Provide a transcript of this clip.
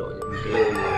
耐嘅，唔。